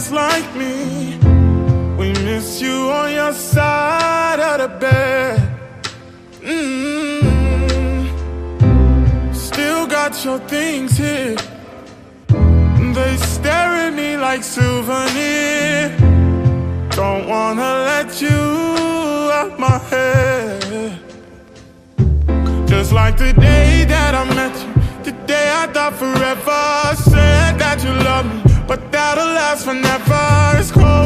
just like me. We miss you on your side of the bed. Mm. Still got your things here. They stare at me like souvenir. Don't wanna let you out my head. Just like the day that I met you, the day I thought forever. Said that you love me, last forever. It's cold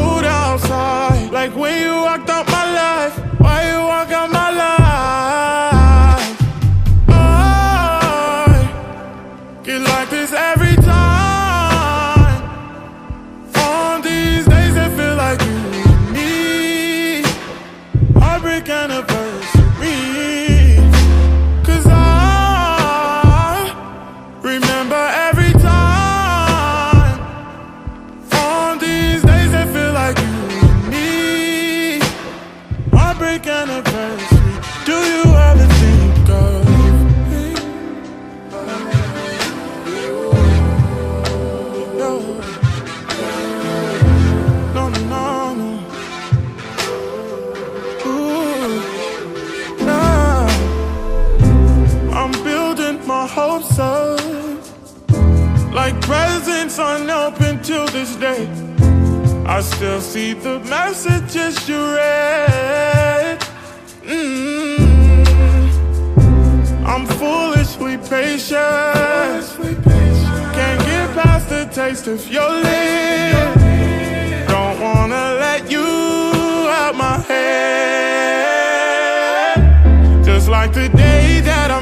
hopes up like presents unopened till this day. I still see the messages you read. Mm. I'm foolishly patient. Can't get past the taste of your lips. Don't wanna let you out my head. Just like the day that I